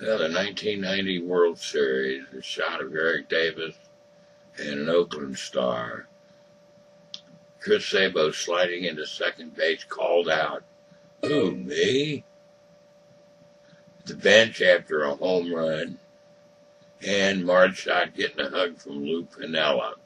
Yeah, the 1990 World Series, a shot of Eric Davis and an Oakland star. Chris Sabo sliding into second base, called out. Who, me? The bench after a home run. And Marge getting a hug from Lou Piniella.